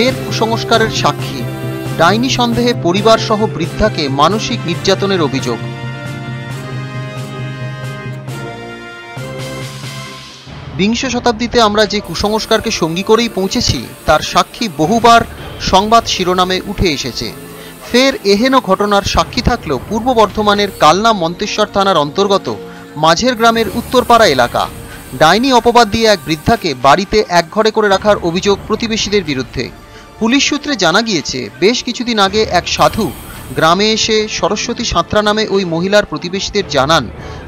ফের কুসংস্কারের সাক্ষী। ডাইনি সন্দেহে পরিবার সহ বৃদ্ধাকে মানসিক নির্যাতনের অভিযোগ। বিংশ শতাব্দীতে আমরা যে কুসংস্কারকে সঙ্গী করেই পৌঁছেছি, তার সাক্ষী বহুবার সংবাদ শিরোনামে উঠে এসেছে। ফের এহেন ঘটনার সাক্ষী থাকলেও পূর্ব বর্ধমানের কালনা মন্তেশ্বর থানার অন্তর্গত মাঝের গ্রামের উত্তরপাড়া এলাকা। ডাইনি অপবাদ দিয়ে এক বৃদ্ধাকে বাড়িতে একঘরে করে রাখার অভিযোগ প্রতিবেশীদের বিরুদ্ধে। পুলিশ সূত্রে জানা গিয়েছে, বেশ কিছুদিন আগে এক সাধু গ্রামে এসে সরস্বতী সাঁতরা নামে ওই মহিলার প্রতিবেশীদের জানান,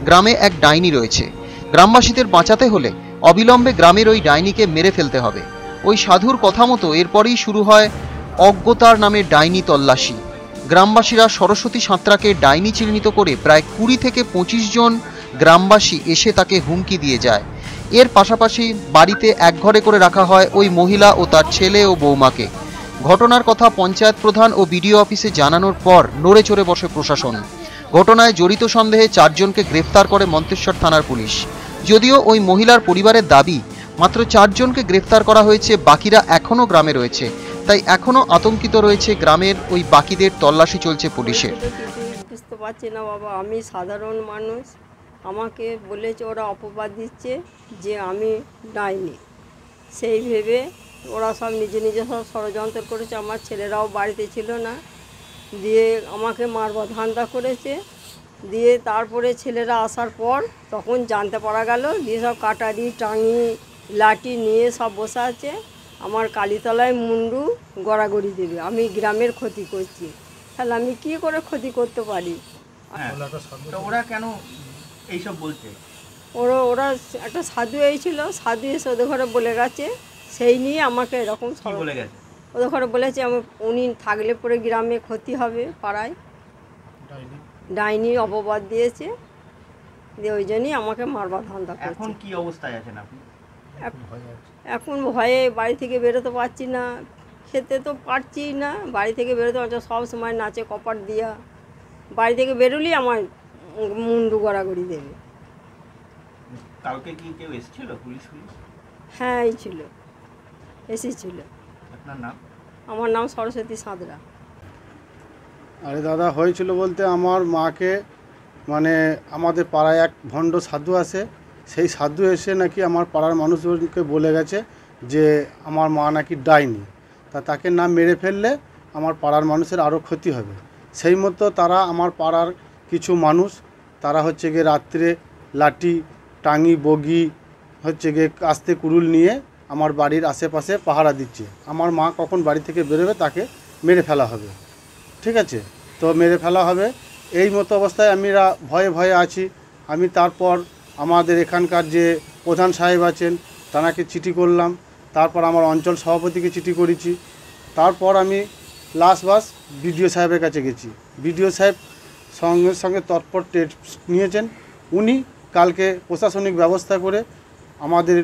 গ্রামে এক ডাইনি রয়েছে। গ্রামবাসীদের বাঁচাতে হলে অবিলম্বে গ্রামের ওই ডাইনিকে মেরে ফেলতে হবে। ওই সাধুর কথা মতো এরপরেই শুরু হয় অজ্ঞতার নামে ডাইনি তল্লাশি। গ্রামবাসীরা সরস্বতী সাঁতরাকে ডাইনি চিহ্নিত করে প্রায় কুড়ি থেকে পঁচিশ জন গ্রামবাসী এসে তাকে হুমকি দিয়ে যায়। এর পাশাপাশি বাড়িতে একঘরে করে রাখা হয় ওই মহিলা ও তার ছেলে ও বৌমাকে। ঘটনার কথা পঞ্চায়েত প্রধান ও বিডিও অফিসে জানানোর পর নড়ে চড়ে বসে প্রশাসন। ঘটনায় জড়িত সন্দেহে চারজনকে গ্রেফতার করে মন্তেশ্বর থানার পুলিশ। যদিও ওই মহিলার পরিবারের দাবি, মাত্র চারজনকে গ্রেফতার করা হয়েছে, বাকিরা এখনও গ্রামে রয়েছে। তাই এখনও আতঙ্কিত রয়েছে গ্রামের ওই বাকিদের তল্লাশি চলছে পুলিশের। বুঝতে পারছি না বাবা, আমি সাধারণ মানুষ। আমাকে বলেছে ওরা অপবাদ দিচ্ছে যে আমি ডাইনি। সেই ভেবে ওরা সব নিজে নিজে সব ষড়যন্ত্র করেছে আমার ছেলেরাও বাড়িতে ছিল না। দিয়ে আমাকে মারবা ধান্দা করেছে। দিয়ে তারপরে ছেলেরা আসার পর তখন জানতে পারা গেল দিয়ে সব কাটারি টাঙি লাঠি নিয়ে সব বসে আছে। আমার কালীতলায় মুন্ডু গড়াগড়ি দেবে আমি গ্রামের ক্ষতি করছি। তাহলে আমি কি করে ক্ষতি করতে পারি? হ্যাঁ ওরা কেন এইসব বলছে? ওরা ওরা একটা সাধু এসেছিল সাধু এসে ওদের ঘরে বলে গেছে সেই নিয়ে আমাকে এরকম বলে গেছে? ওদের ঘরে বলেছে আমার উনি থাকলে পরে গ্রামে ক্ষতি হবে পাড়ায়। ডাইনি। অপবাদ দিয়েছে। দিয়ে ওই জন্যই আমাকে মারবার ধান্দা এখন কি অবস্থায় আছেন আপনি? এখন ভয়ে বাড়ি থেকে বেরোতে পারছি না। খেতে তো পারছি না। বাড়ি থেকে বেরোতে পারছি সব সময় নাচে কপাট দিয়া। বাড়ি থেকে বেরোলেই আমার মুন্ডু গড়াগড়ি দেবে। কালকে কি কেউ এসেছিল পুলিশ পুলিশ হ্যাঁ এই ছিল। এসেছিল। আপনার নাম? আমার নাম সরস্বতী সাঁতরা। আরে দাদা হয়েছিল বলতে আমার মাকে মানে আমাদের পাড়ায় এক ভণ্ড সাধু আছে সেই সাধু এসে নাকি আমার পাড়ার মানুষজনকে বলে গেছে যে আমার মা নাকি ডাইনি। তা তাকে না মেরে ফেললে আমার পাড়ার মানুষের আরও ক্ষতি হবে। সেই মতো তারা আমার পাড়ার কিছু মানুষ তারা হচ্ছে গিয়ে রাত্রে লাঠি টাঙি বগি হচ্ছে গিয়ে আস্তে কুড়ুল নিয়ে আমার বাড়ির আশেপাশে পাহারা দিচ্ছে। আমার মা কখন বাড়ি থেকে বেরোবে তাকে মেরে ফেলা হবে। ঠিক আছে? তো মেরে ফেলা হবে। এই মতো অবস্থায় আমি ভয়ে ভয়ে আছি। আমি তারপর আমাদের এখানকার যে প্রধান সাহেব আছেন তানাকে চিঠি করলাম। তারপর আমার অঞ্চল সভাপতিকে চিঠি করেছি। তারপর আমি লাস্ট বাস বিডিও সাহেবের কাছে গেছি। বিডিও সাহেব সঙ্গে সঙ্গে তৎপর টেট নিয়েছেন। উনি কালকে প্রশাসনিক ব্যবস্থা করে আমাদের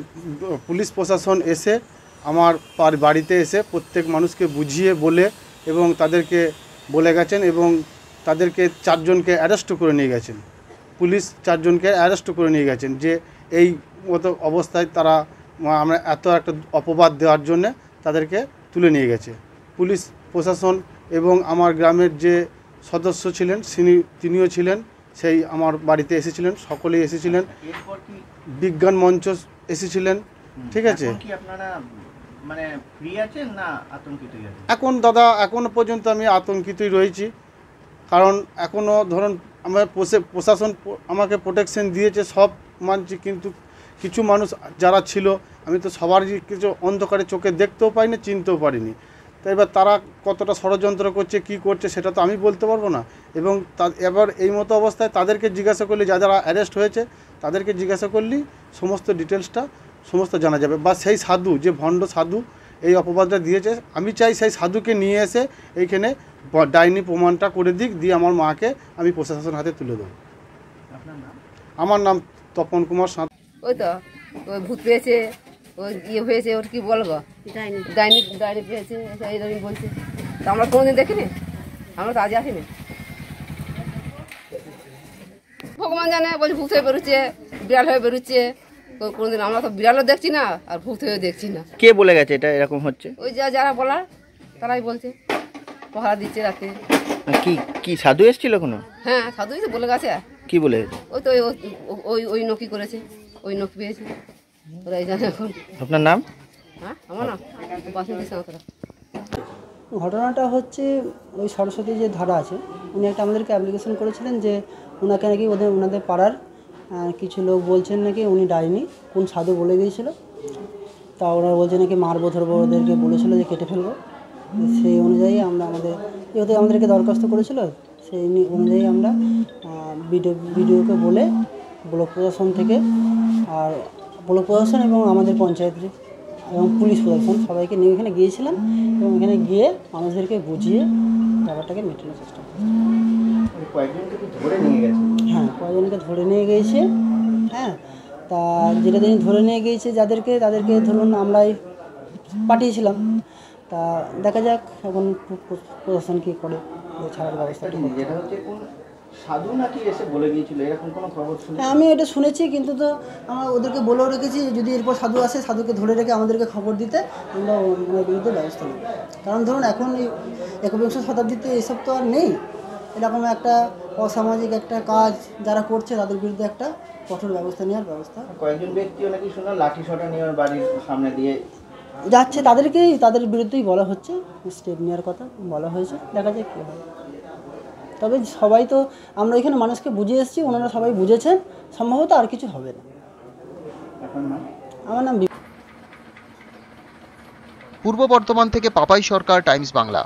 পুলিশ প্রশাসন এসে আমার বাড়িতে এসে প্রত্যেক মানুষকে বুঝিয়ে বলে এবং তাদেরকে বলে গেছেন এবং তাদেরকে চারজনকে অ্যারেস্ট করে নিয়ে গেছেন। পুলিশ চারজনকে অ্যারেস্ট করে নিয়ে গেছেন যে এই মতো অবস্থায় তারা আমরা এত একটা অপবাদ দেওয়ার জন্য তাদেরকে তুলে নিয়ে গেছে। পুলিশ প্রশাসন এবং আমার গ্রামের যে সদস্য ছিলেন তিনি তিনিও ছিলেন সেই আমার বাড়িতে এসেছিলেন সকলেই এসেছিলেন। বিজ্ঞান মঞ্চ এসেছিলেন ঠিক আছে। এখন মানে দাদা এখনও পর্যন্ত আমি আতঙ্কিতই রয়েছি। কারণ এখনও ধরুন আমার প্রশাসন আমাকে প্রোটেকশন দিয়েছে সব মানছি কিন্তু কিছু মানুষ যারা ছিল আমি তো সবারই কিছু অন্ধকারে চোখে দেখতেও পাইনি চিনতেও পারিনি। তো এবার তারা কতটা ষড়যন্ত্র করছে কি করছে সেটা তো আমি বলতে পারব না। এবং তা এবার এই মতো অবস্থায় তাদেরকে জিজ্ঞাসা করলে যা যারা অ্যারেস্ট হয়েছে তাদেরকে জিজ্ঞাসা করলেই সমস্ত ডিটেলসটা সমস্ত জানা যাবে। বা সেই সাধু যে ভণ্ড সাধু এই অপবাদটা দিয়েছে আমি চাই সেই সাধুকে নিয়ে এসে এইখানে ডাইনি প্রমাণটা করে দিক দিয়ে আমার মাকে আমি প্রশাসন হাতে তুলে দেবো। আপনার আমার নাম তপন কুমার সাঁত ওই তো ওই ভূত পেয়েছে। ওই ইয়ে হয়েছে ওর কি বলব? ডাইনি। ডাইনি পেয়েছে এইরকম বলছে। তা আমরা কোনোদিন দেখিনি? আমরা তো আজ আসিনি। ভগবান জানে বলছে ভূত হয়ে বেরোচ্ছে বিড়াল হয়ে বেরোচ্ছে। কোনোদিন আমরা তো বিড়ালও দেখছি না আর ভূত হয়েও দেখছি না। কে বলে গেছে এটা? এরকম হচ্ছে? ওই যা যারা বলার তারাই বলছে। পাহারা দিচ্ছে রাতে। কি কি সাধু এসেছিল কোনো? হ্যাঁ সাধু তো বলে গেছে। কি বলে গেছে? ওই তো ওই- ওই- নকি করেছে ওই নকি পেয়েছে। আপনার নাম? হ্যাঁ ঘটনাটা হচ্ছে ওই সরস্বতী যে ধারা আছে উনি একটা আমাদেরকে অ্যাপ্লিকেশন করেছিলেন যে ওনাকে নাকি ওদের ওনাদের পাড়ার কিছু লোক বলছেন নাকি উনি ডাইনি কোন সাধু বলে গিয়েছিল তা ওরা বলছে নাকি মারবো ধরবো ওদেরকে বলেছিল যে কেটে ফেলব। সেই অনুযায়ী আমরা আমাদের যেহেতু আমাদেরকে দরখাস্ত করেছিল সেই অনুযায়ী আমরা বিডিও বিডিওকে বলে ব্লক প্রশাসন থেকে আর ব্লক প্রশাসন এবং আমাদের পঞ্চায়েতের এবং পুলিশ প্রশাসন সবাইকে নিয়ে এখানে গিয়েছিলাম এবং এখানে গিয়ে মানুষদেরকে বুঝিয়ে ব্যাপারটাকে মেটানোর চেষ্টা করি কয়েকজনকে ধরে নিয়ে গেছে। হ্যাঁ কয়েকজনকে ধরে নিয়ে গিয়েছে। হ্যাঁ তা যেটা দিন ধরে নিয়ে গিয়েছে যাদেরকে তাদেরকে ধরুন আমরাই পাঠিয়েছিলাম। তা দেখা যাক এখন প্র- প্র- প্রশাসন কী করে। ছাড়ার ব্যবস্থাটা সাধু নাকি এসে বলে গিয়েছিল? এরকম কোনো খবর শুনে হ্যাঁ আমি এটা শুনেছি কিন্তু তো আমরা ওদেরকে বলেও রেখেছি যদি এরপর সাধু আসে সাধুকে ধরে রেখে আমাদেরকে খবর দিতে আমরা ওনার বিরুদ্ধে ব্যবস্থা নেব। কারণ ধরুন এখন এই একবিংশ শতাব্দীতে এসব তো আর নেই। এরকম একটা অসামাজিক একটা কাজ যারা করছে তাদের বিরুদ্ধে একটা কঠোর ব্যবস্থা নেওয়ার ব্যবস্থা। কয়েকজন ব্যক্তিও নাকি শুনলাম লাঠি শটা নিয়ে বাড়ির সামনে দিয়ে যাচ্ছে তাদেরকেই তাদের বিরুদ্ধেই বলা হচ্ছে স্টেপ নেওয়ার কথা বলা হয়েছে দেখা যায় কী হয়। তবে সবাই তো আমরা এখানে মানুষকে বুঝিয়ে এসেছি ওনারা সবাই বুঝেছেন সম্ভবত আর কিছু হবে না। আমার নাম পূর্ব বর্ধমান থেকে পাপাই সরকার টাইমস বাংলা।